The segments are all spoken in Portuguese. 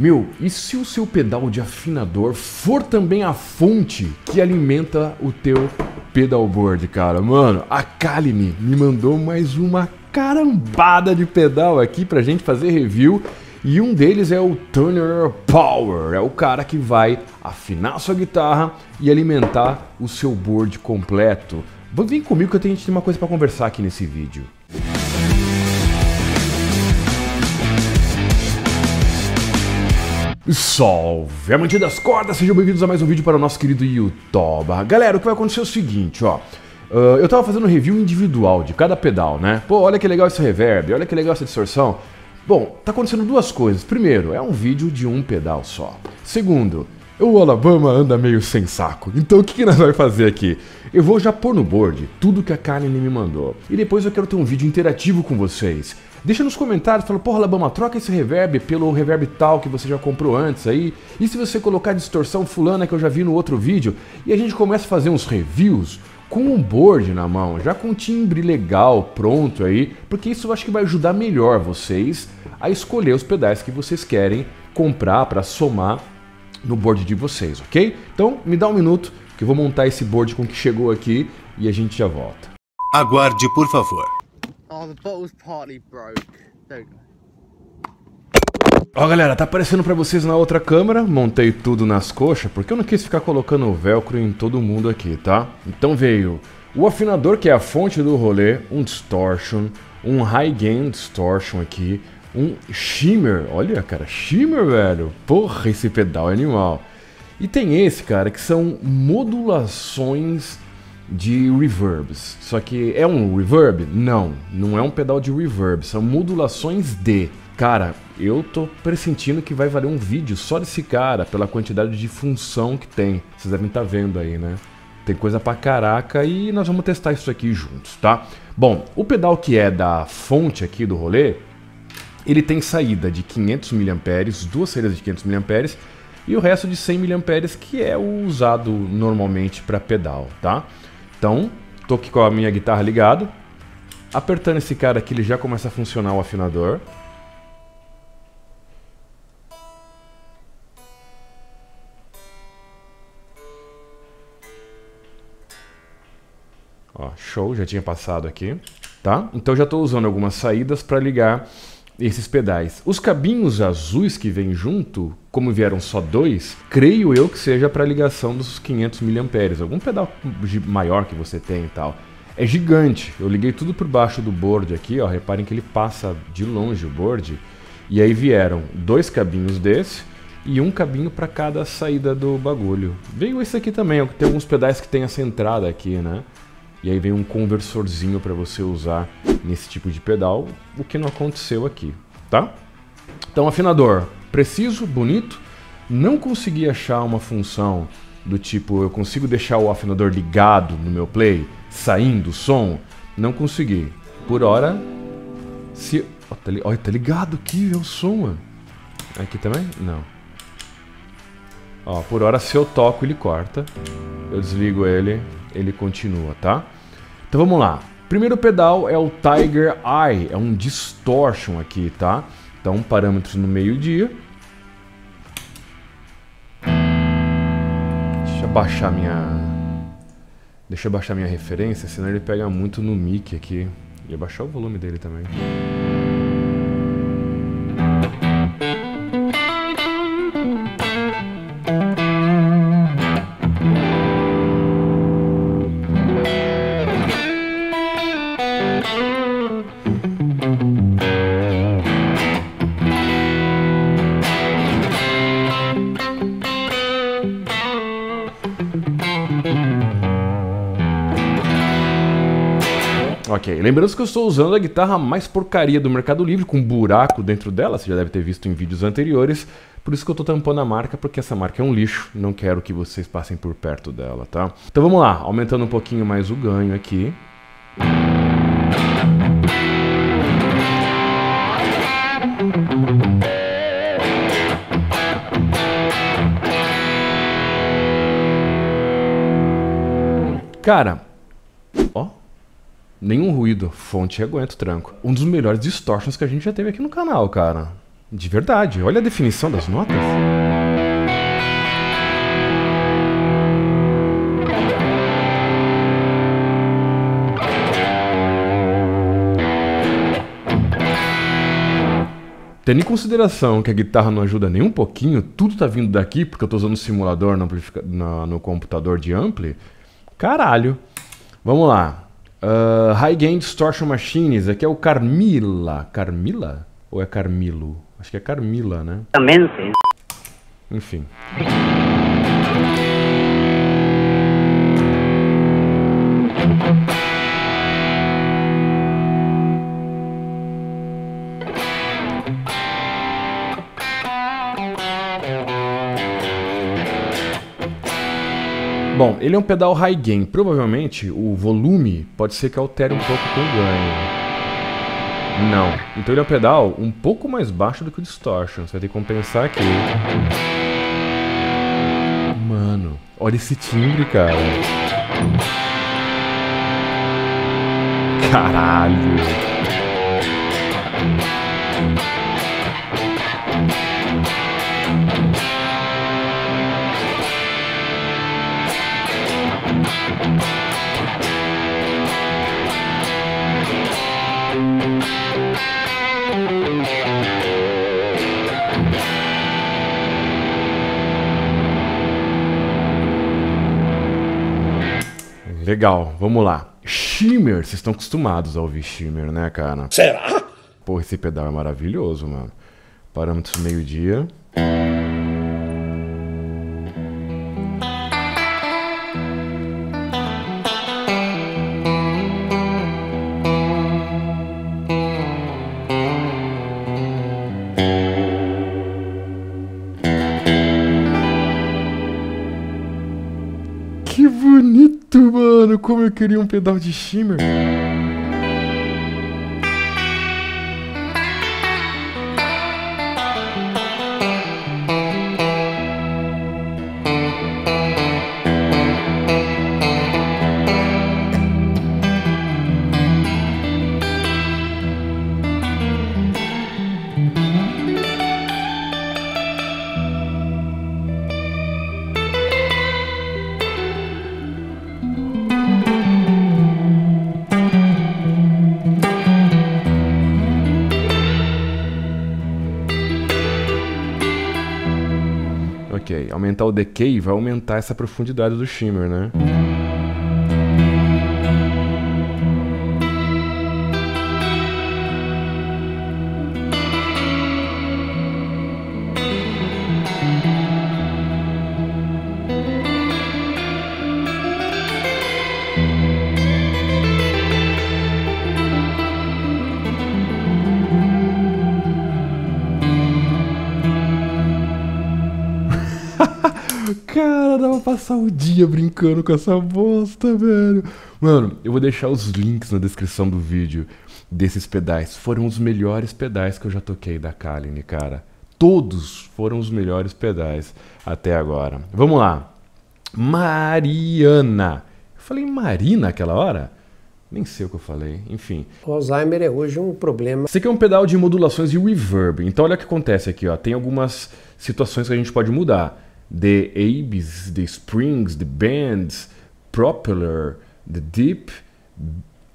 Meu, e se o seu pedal de afinador for também a fonte que alimenta o teu pedalboard, cara? Mano, a Kaline me mandou mais uma carambada de pedal aqui pra gente fazer review. E um deles é o Turner Power, é o cara que vai afinar sua guitarra e alimentar o seu board completo. Vem comigo que eu tenho, a gente tem uma coisa para conversar aqui nesse vídeo. Salve, amante das cordas, sejam bem-vindos a mais um vídeo para o nosso querido YouTube. Galera, o que vai acontecer é o seguinte, ó. Uh, eu tava fazendo review individual de cada pedal, né? Pô, olha que legal esse reverb, olha que legal essa distorção. Bom, tá acontecendo duas coisas. Primeiro, é um vídeo de um pedal só. Segundo, o Alabama anda meio sem saco. Então o que, que nós vamos fazer aqui? Eu vou já pôr no board tudo que a Karen me mandou. E depois eu quero ter um vídeo interativo com vocês. Deixa nos comentários, fala, porra, Alabama, troca esse reverb pelo reverb tal que você já comprou antes aí. E se você colocar distorção fulana que eu já vi no outro vídeo, e a gente começa a fazer uns reviews com um board na mão, já com um timbre legal pronto aí, porque isso eu acho que vai ajudar melhor vocês a escolher os pedais que vocês querem comprar para somar no board de vocês, ok? Então me dá um minuto que eu vou montar esse board com o que chegou aqui e a gente já volta. Aguarde, por favor. Oh, the bottle's partly broke. There Ó galera, tá aparecendo pra vocês na outra câmera, montei tudo nas coxas, porque eu não quis ficar colocando velcro em todo mundo aqui, tá? Então veio o afinador, que é a fonte do rolê, um distortion, um high gain distortion aqui, um shimmer, olha cara, shimmer velho, porra esse pedal é animal. E tem esse cara que são modulações de reverbs, só que é um reverb? Não, não é um pedal de reverb, são modulações de Cara, eu tô pressentindo que vai valer um vídeo só desse cara, pela quantidade de função que tem. Vocês devem estar tá vendo aí, né? Tem coisa pra caraca e nós vamos testar isso aqui juntos, tá? Bom, o pedal que é da fonte aqui do rolê, ele tem saída de 500 mAh, duas saídas de 500 mAh e o resto de 100 mAh que é o usado normalmente para pedal, tá? Então, tô aqui com a minha guitarra ligada, apertando esse cara aqui ele já começa a funcionar o afinador. Ó, show, já tinha passado aqui, tá? Então já estou usando algumas saídas para ligar esses pedais. Os cabinhos azuis que vêm junto, como vieram só dois, creio eu que seja para ligação dos 500 mAh, algum pedal maior que você tem e tal. É gigante. Eu liguei tudo por baixo do board aqui, ó. Reparem que ele passa de longe o board. E aí vieram dois cabinhos desse e um cabinho para cada saída do bagulho. Veio esse aqui também, tem alguns pedais que tem essa entrada aqui, né? E aí vem um conversorzinho para você usar nesse tipo de pedal, o que não aconteceu aqui, tá? Então, afinador preciso, bonito. Não consegui achar uma função do tipo eu consigo deixar o afinador ligado no meu play, saindo o som. Não consegui. Por hora, se. Ó, tá, li... tá ligado aqui, é o som, mano. Aqui também? Não. Ó, por hora, se eu toco, ele corta. Eu desligo ele, ele continua, tá? Então vamos lá. Primeiro pedal é o Tiger Eye, é um distortion aqui, tá? Então parâmetros no meio-dia. Deixa eu baixar minha Deixa eu baixar minha referência, senão ele pega muito no mic aqui. E baixar o volume dele também. Lembrando que eu estou usando a guitarra mais porcaria do Mercado Livre, com um buraco dentro dela, você já deve ter visto em vídeos anteriores, por isso que eu estou tampando a marca, porque essa marca é um lixo, não quero que vocês passem por perto dela, tá? Então vamos lá, aumentando um pouquinho mais o ganho aqui. Cara, Nenhum ruído, fonte aguenta o tranco. Um dos melhores distortions que a gente já teve aqui no canal, cara. De verdade, olha a definição das notas. Tendo em consideração que a guitarra não ajuda nem um pouquinho, tudo tá vindo daqui, porque eu tô usando o simulador no, no, no computador de ampli. Caralho. Vamos lá. Uh, High Gain Distortion Machines, aqui é o Carmila. Carmila? Ou é Carmilo? Acho que é Carmila, né? Enfim. Bom, ele é um pedal high gain. Provavelmente o volume pode ser que altere um pouco com o ganho. Não. Então ele é um pedal um pouco mais baixo do que o distortion. Você vai ter que compensar aqui. Mano, olha esse timbre, cara. Caralho. Legal, vamos lá. Shimmer, vocês estão acostumados a ouvir Shimmer, né, cara? Será? Pô, esse pedal é maravilhoso, mano. Parâmetros meio-dia. Como eu queria um pedal de shimmer. Aumentar o decay vai aumentar essa profundidade do shimmer, né? Dá pra passar o dia brincando com essa bosta, velho. Mano, eu vou deixar os links na descrição do vídeo desses pedais. Foram os melhores pedais que eu já toquei da Kaline, cara. Todos foram os melhores pedais até agora. Vamos lá. Mariana. Eu falei Marina aquela hora? Nem sei o que eu falei, enfim. O Alzheimer é hoje um problema. Esse aqui é um pedal de modulações e reverb. Então olha o que acontece aqui, ó. Tem algumas situações que a gente pode mudar. The Abes, the Springs, the Bands, Propeller, the Deep,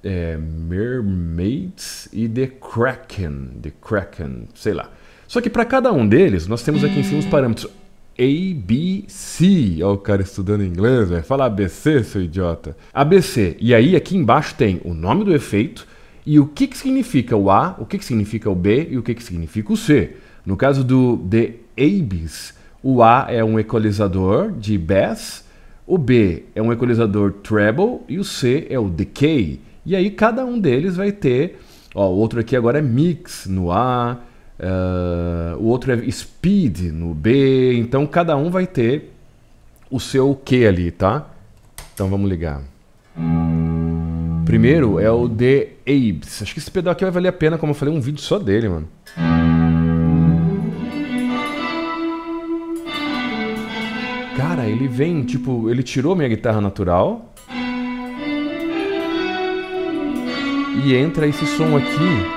é, Mermaids e the Kraken, the Kraken, sei lá. Só que para cada um deles, nós temos aqui em cima os parâmetros A, B, C. Olha o cara estudando inglês, vai falar ABC, seu idiota. ABC. E aí aqui embaixo tem o nome do efeito e o que, que significa o A, o que, que significa o B e o que, que significa o C. No caso do The Abes, o A é um equalizador de bass, o B é um equalizador treble e o C é o decay. E aí cada um deles vai ter, ó, o outro aqui agora é mix no A, uh, o outro é speed no B, então cada um vai ter o seu Q ali, tá? Então vamos ligar. Primeiro é o The Abes. Acho que esse pedal aqui vai valer a pena, como eu falei, um vídeo só dele, mano. Cara, ele vem, tipo, ele tirou minha guitarra natural. E entra esse som aqui.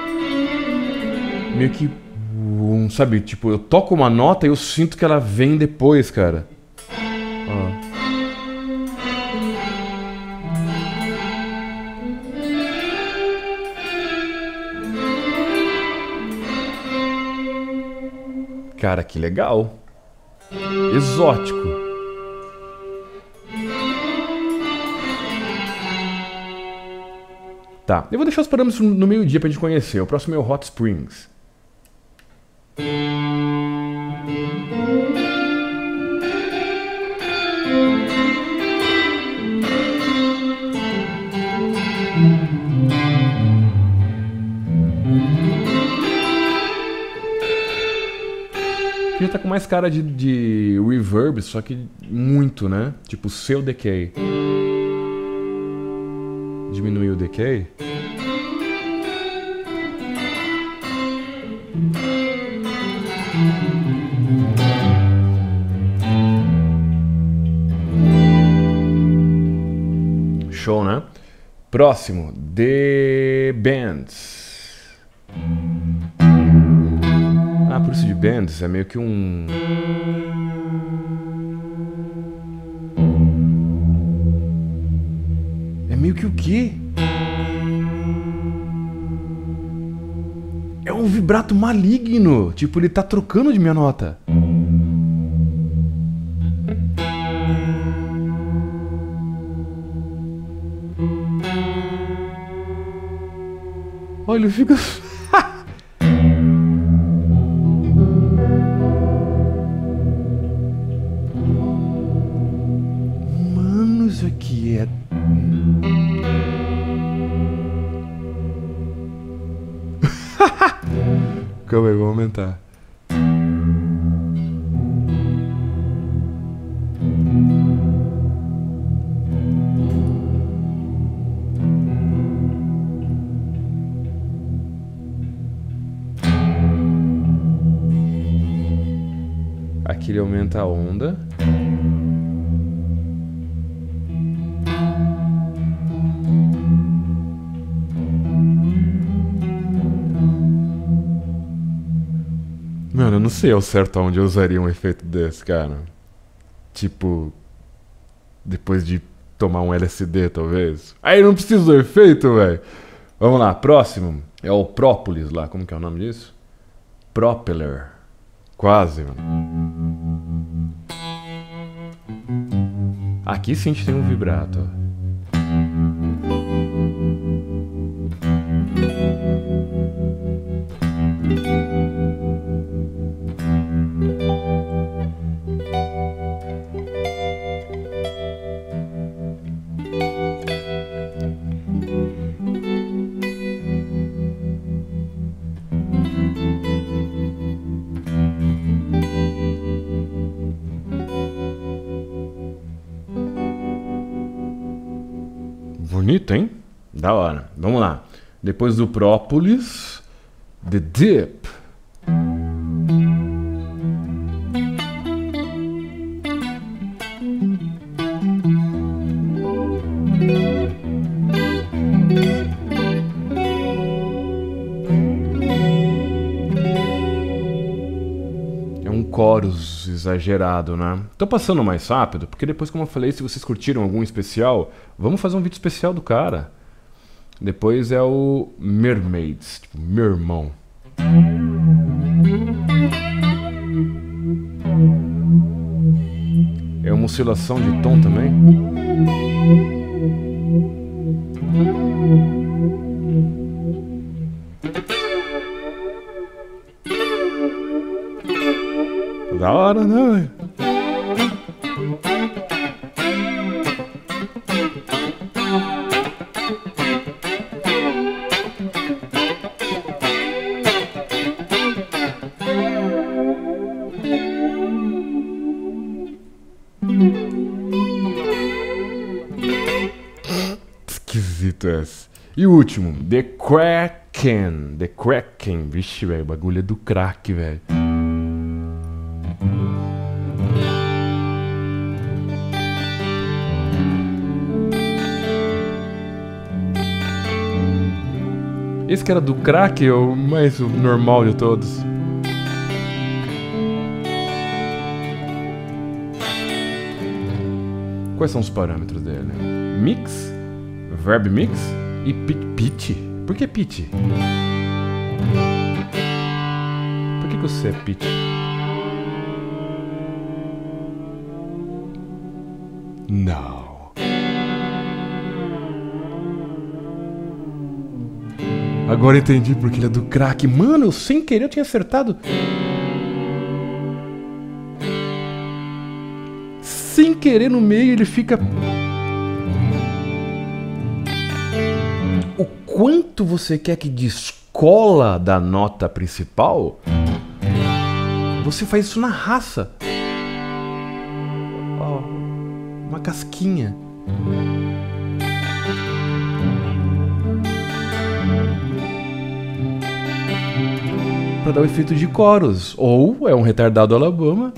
Meio que. sabe, tipo, eu toco uma nota e eu sinto que ela vem depois, cara. Ó. Cara, que legal. Exótico. Tá, eu vou deixar os parâmetros no meio-dia pra gente conhecer. O próximo é o Hot Springs. Já tá com mais cara de, de reverb, só que muito, né? Tipo, seu decay. Diminuir o decay. Show, né? Próximo, The Bands. Ah, por isso de Bands é meio que um. Meio que o quê? É um vibrato maligno. Tipo, ele tá trocando de minha nota. Olha, fica. aumentar. Aqui ele aumenta a onda. Não sei ao certo onde eu usaria um efeito desse, cara. Tipo. Depois de tomar um LSD, talvez. Aí não preciso do efeito, velho. Vamos lá, próximo. É o Própolis lá. Como que é o nome disso? Propeller. Quase, mano. Aqui sim a gente tem um vibrato. ó. Bonito, hein? Da hora. Vamos lá. Depois do Própolis, The Dip. Exagerado, né? Tô passando mais rápido, porque depois, como eu falei, se vocês curtiram algum especial, vamos fazer um vídeo especial do cara. Depois é o Mermaids, tipo, meu irmão. É uma oscilação de tom também. Da hora, né? Esquisito. E o último, The Kraken. The Kraken. Vixe, velho, o bagulho é do crack, velho. Esse que era do crack é o mais normal de todos. Quais são os parâmetros dele? Mix, verb mix e pitch. Por que pitch? Por que, que é pitch? Não. Agora entendi porque ele é do crack. Mano, eu sem querer eu tinha acertado. Sem querer no meio ele fica. O quanto você quer que descola da nota principal? Você faz isso na raça. Ó, uma casquinha. Para dar o efeito de coros. Ou é um retardado Alabama.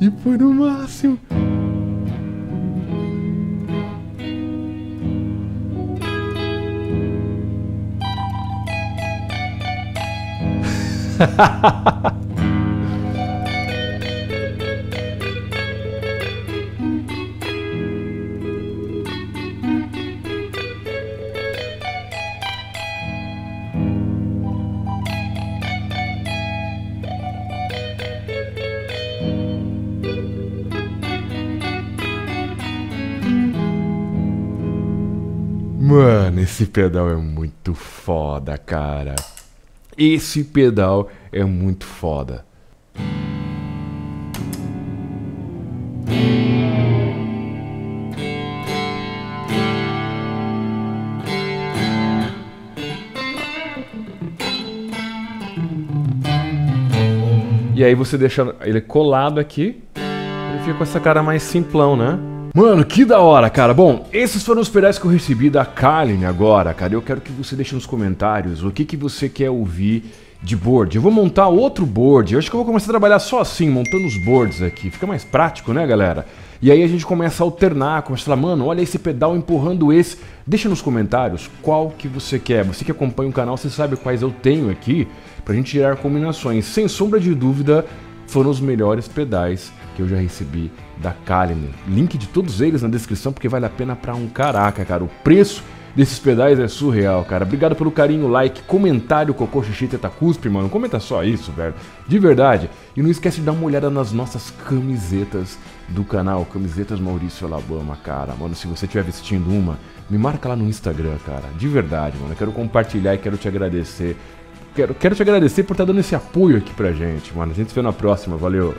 E foi no máximo. Mano, esse pedal é muito foda, cara. Esse pedal é muito foda. E aí você deixa ele colado aqui, ele fica com essa cara mais simplão, né? Mano, que da hora, cara. Bom, esses foram os pedais que eu recebi da Kaline agora, cara. Eu quero que você deixe nos comentários o que, que você quer ouvir de board. Eu vou montar outro board. Eu acho que eu vou começar a trabalhar só assim, montando os boards aqui. Fica mais prático, né, galera? E aí a gente começa a alternar, começa a falar, mano, olha esse pedal empurrando esse. Deixa nos comentários qual que você quer. Você que acompanha o canal, você sabe quais eu tenho aqui pra gente tirar combinações. Sem sombra de dúvida, foram os melhores pedais que eu já recebi da Kaline. Link de todos eles na descrição porque vale a pena pra um caraca, cara. O preço desses pedais é surreal, cara. Obrigado pelo carinho, like, comentário, cocô, xixi, teta, cuspe, mano. Comenta só isso, velho. De verdade. E não esquece de dar uma olhada nas nossas camisetas do canal, camisetas Maurício Alabama, cara. Mano, se você estiver vestindo uma, me marca lá no Instagram, cara. De verdade, mano. Eu quero compartilhar e quero te agradecer. Quero, quero te agradecer por estar dando esse apoio aqui pra gente, mano. A gente se vê na próxima. Valeu.